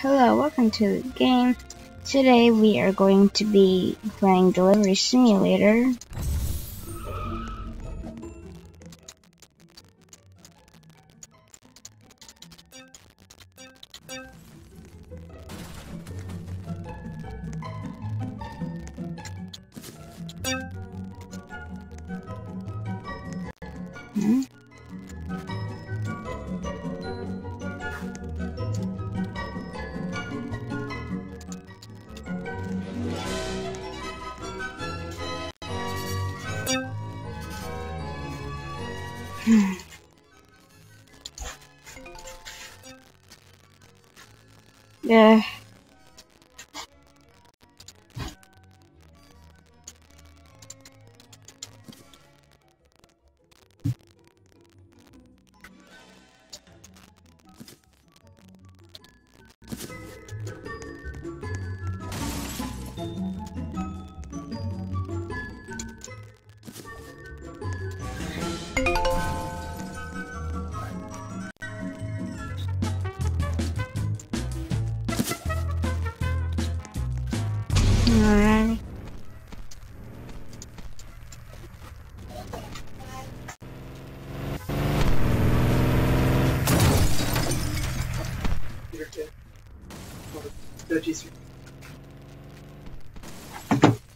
Hello, welcome to the game. Today we are going to be playing Delivery Simulator. Yeah.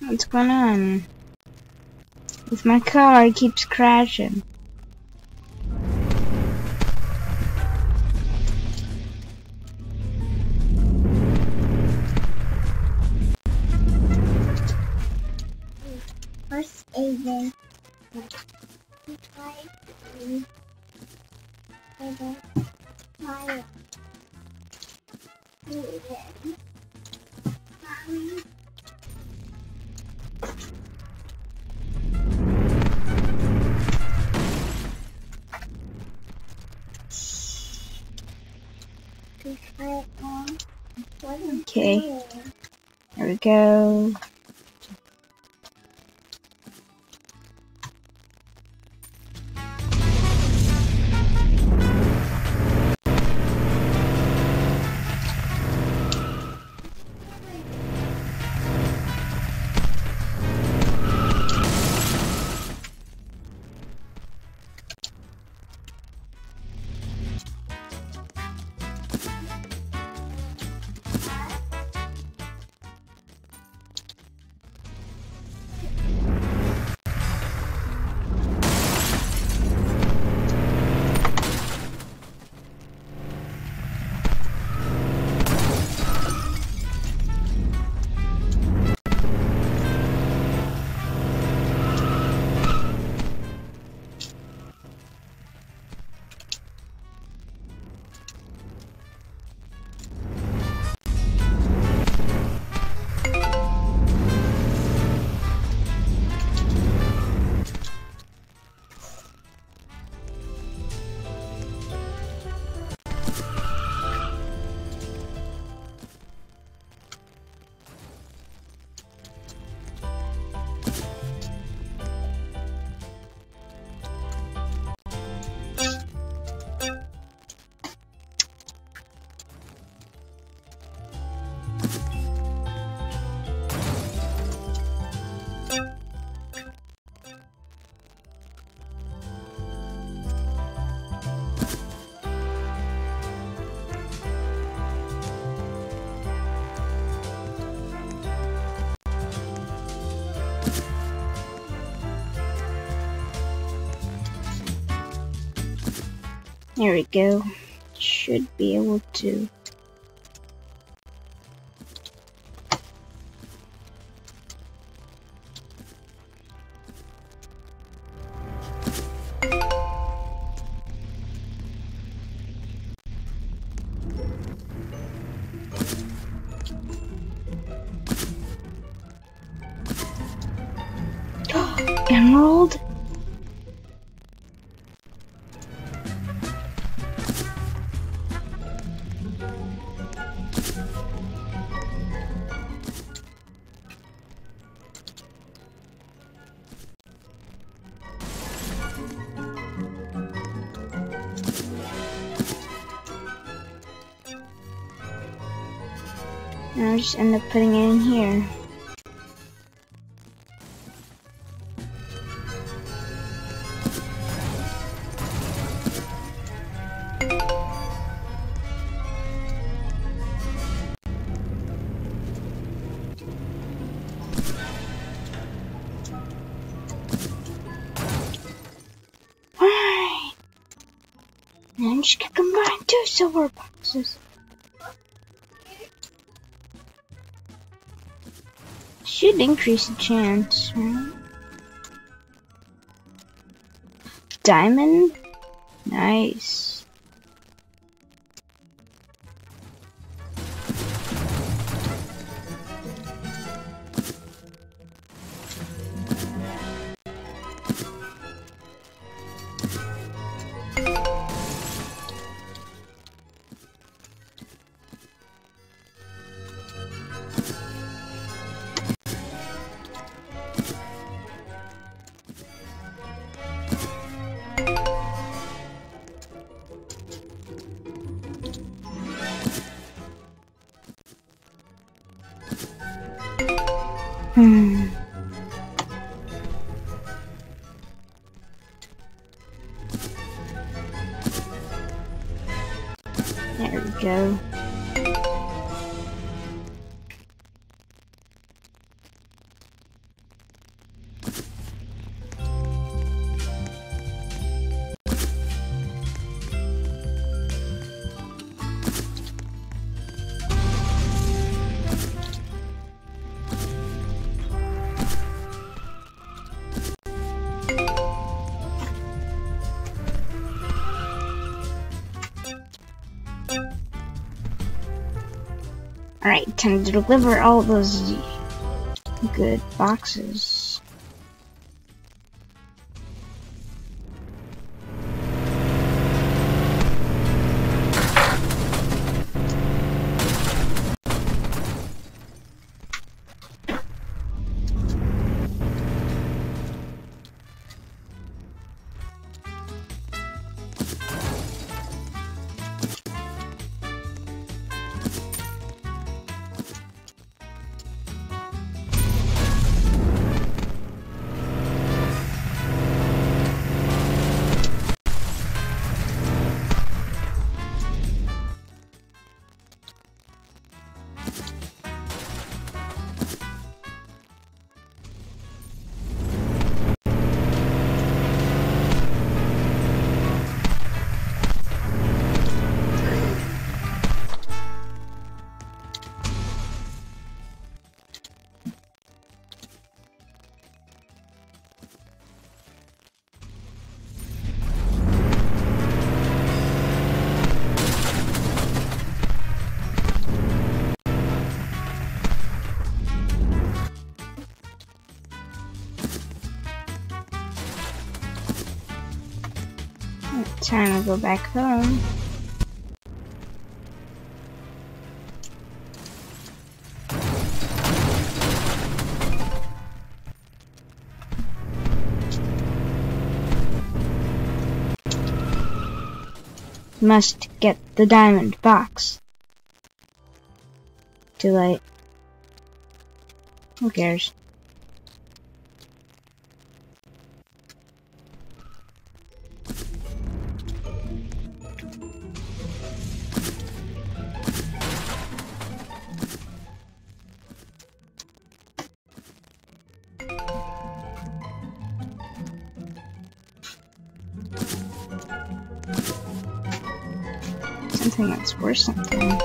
What's going on? With my car, it keeps crashing. First Aiden. Fire. Okay. There we go. There we go. Should be able to. Just end up putting it in here. Alright. I'm just combine two silver boxes. Should increase the chance, right? Diamond? Nice. To deliver all those good boxes. Time to go back home. Must get the diamond box. Too late. Who cares? Worth something.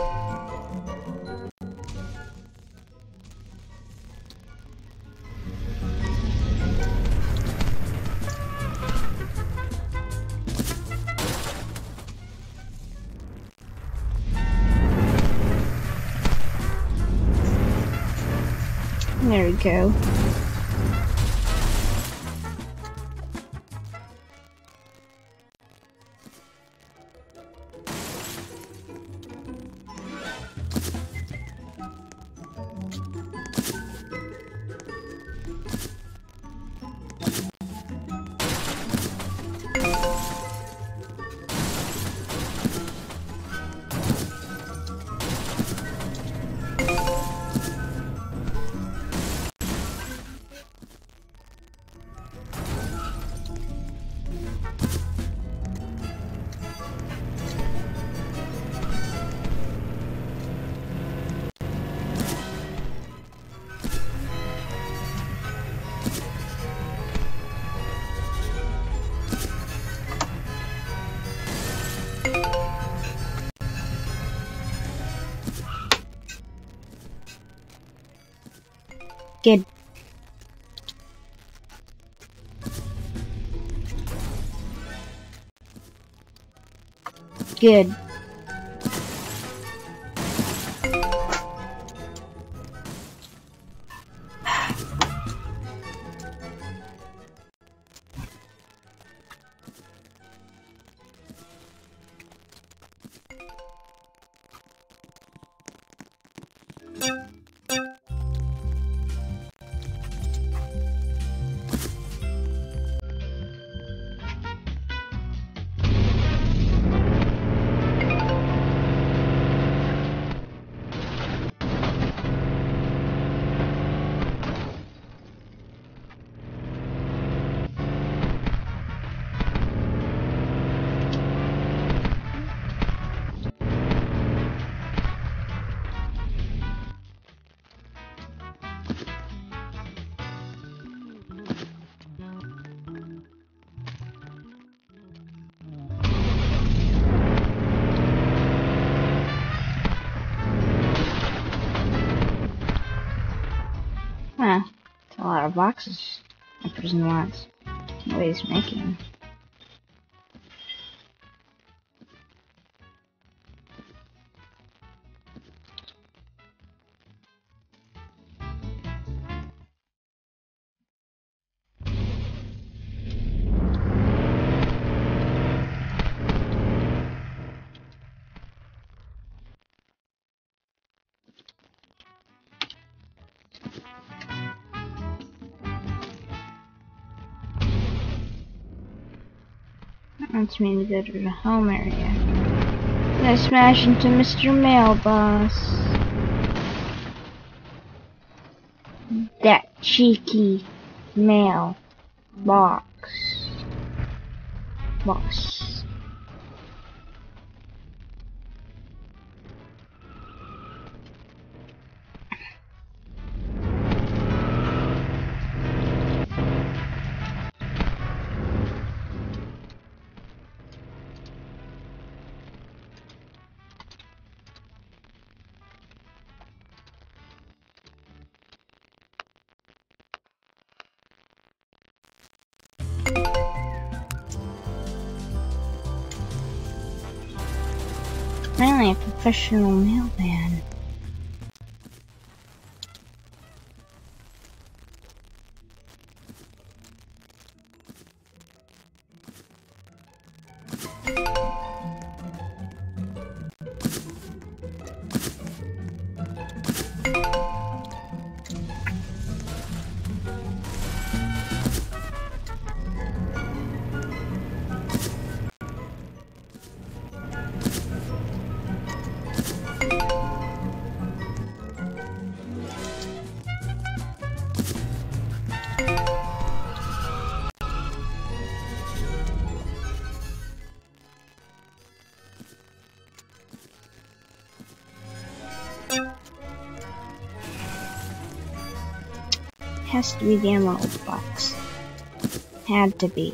There we go. Good. Good. Of boxes a person wants. What he's making. Wants me to go to the home area. Gonna smash into Mr. Mailbox. That cheeky mail box. Boss. Finally, a professional mailman. Has to be the emerald box. Had to be.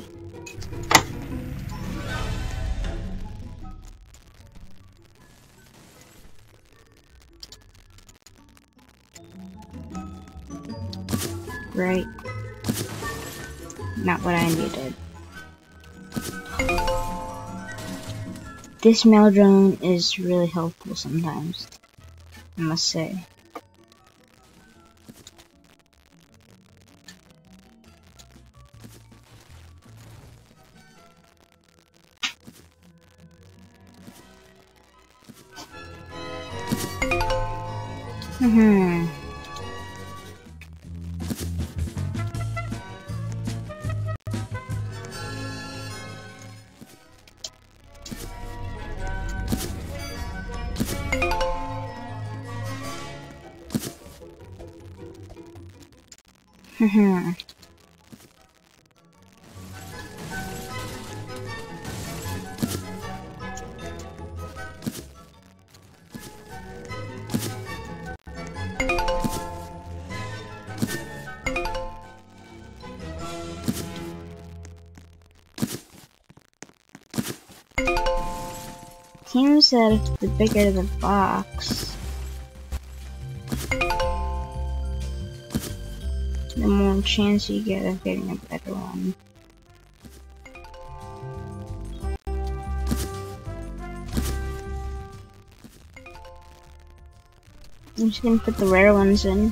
Right. Not what I needed. This mail drone is really helpful sometimes. I must say. Hmm. Hmm. Seems that if the bigger the box, the more chance you get of getting a better one. I'm just gonna put the rare ones in.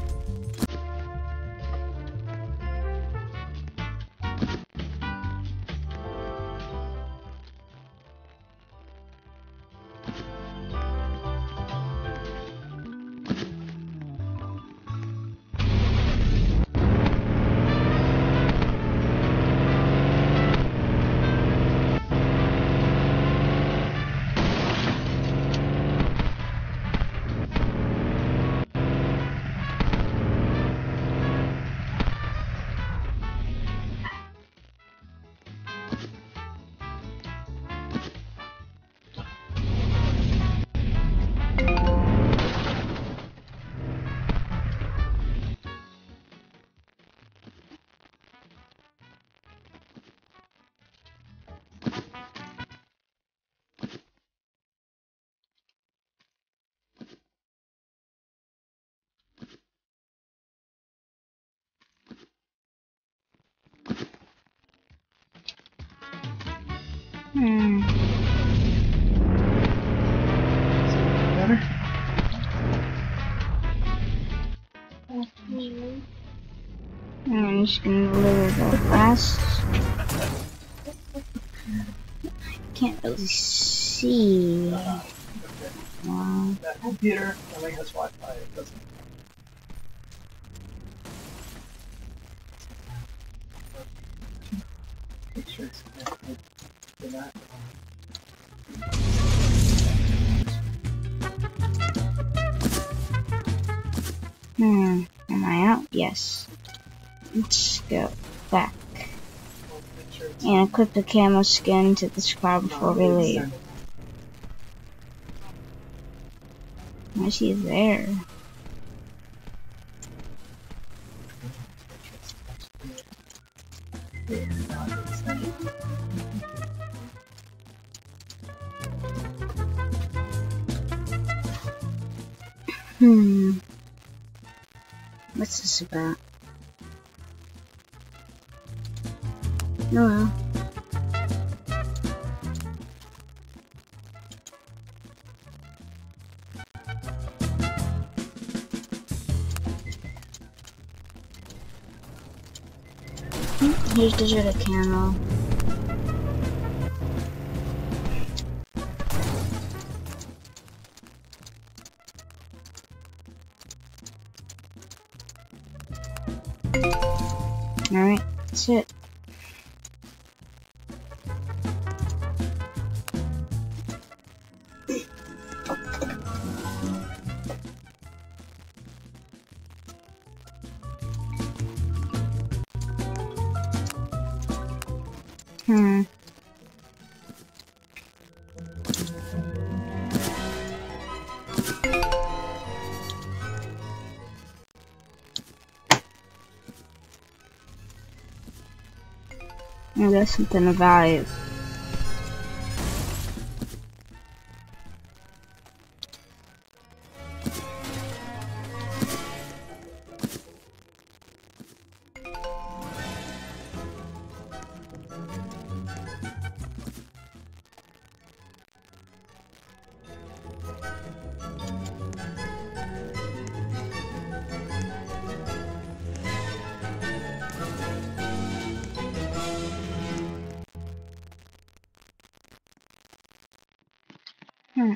Hmm. Better? I'm just gonna deliver the last. I can't really see. That computer only has Wi-Fi. It doesn't. That. Hmm. Am I out? Yes. Let's go back and equip the camo skin to this car before we leave. Why is he there? Hmm. What's this about? Oh well. Hmm, Here's digital camo. That's something of value. Hmm.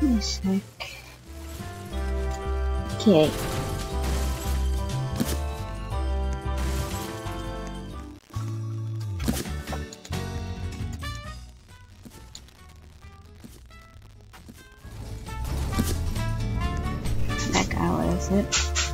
Give me a sec. Okay. Was it.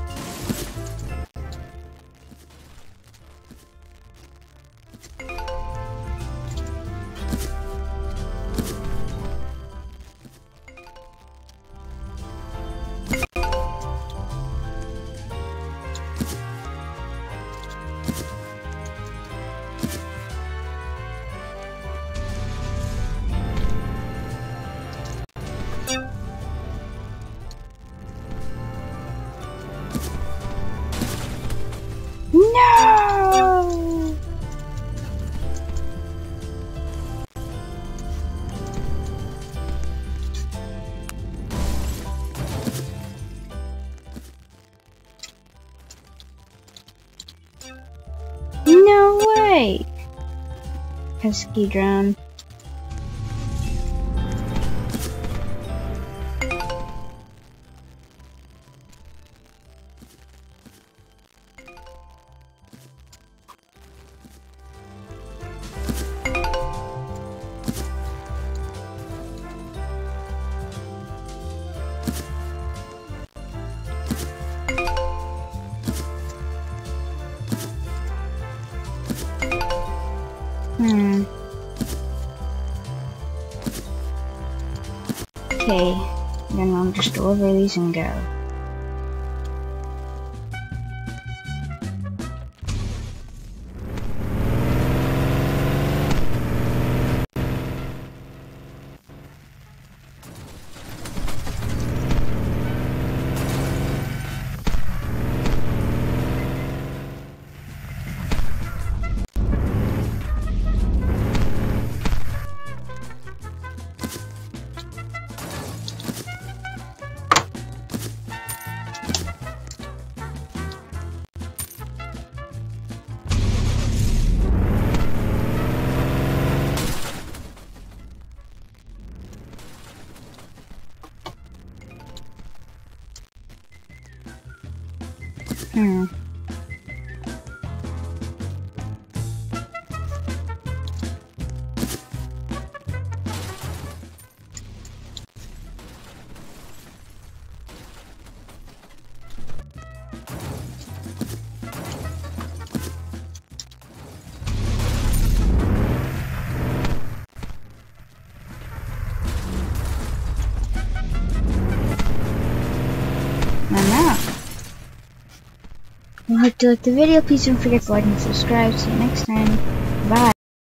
Yay! Pesky drum. Okay, then I'll just deliver these and go. Hmm. Hope you liked the video. Please don't forget to like and subscribe. See you next time.